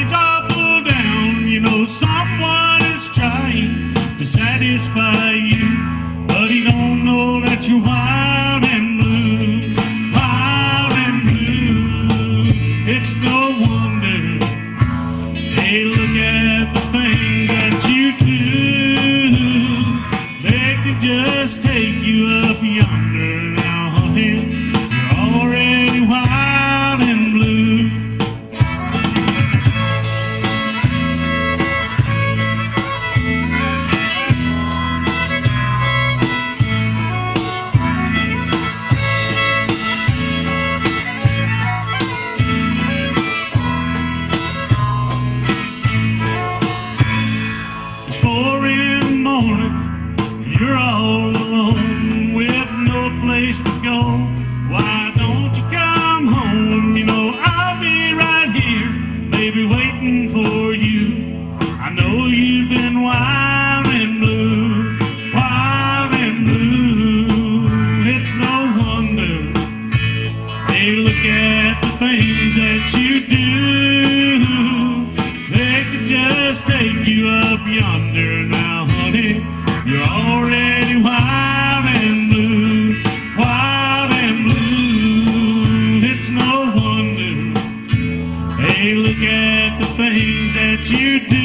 and your shades down. You know someone you know I'm in love, I'm in love, it's no wonder. Hey look at the things that you do. That just take you up yonder now, honey. You're really in love, I'm in love, it's no wonder. Hey look at the things that you do.